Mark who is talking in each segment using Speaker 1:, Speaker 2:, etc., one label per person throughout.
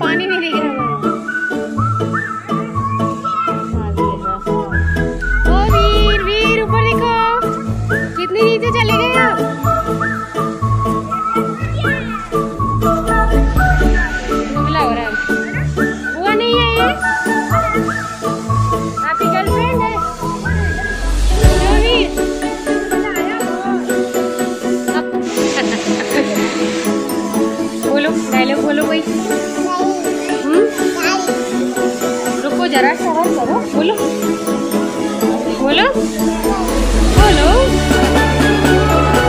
Speaker 1: पानी नहीं दिख रहा जरा करो। बोलो। बोलो। बोलो।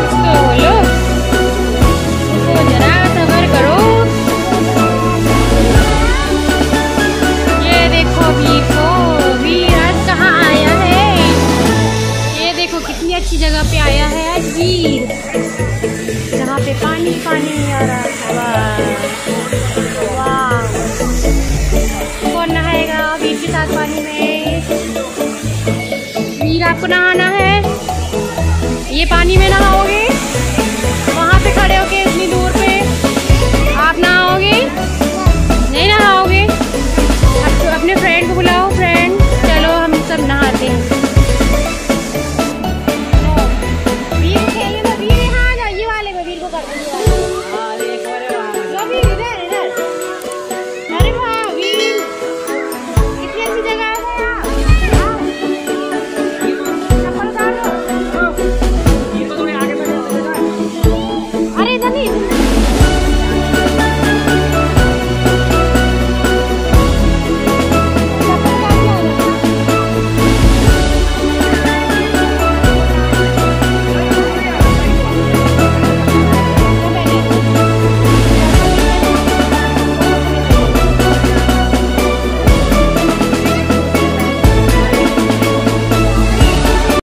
Speaker 1: तो बोलो। तो जरा करो। ये देखो वीर को वीर कहाँ आया है? ये देखो कितनी अच्छी जगह पे आया है आज जहाँ पे पानी पानी आ रहा आपको नहाना है। ये पानी में नहा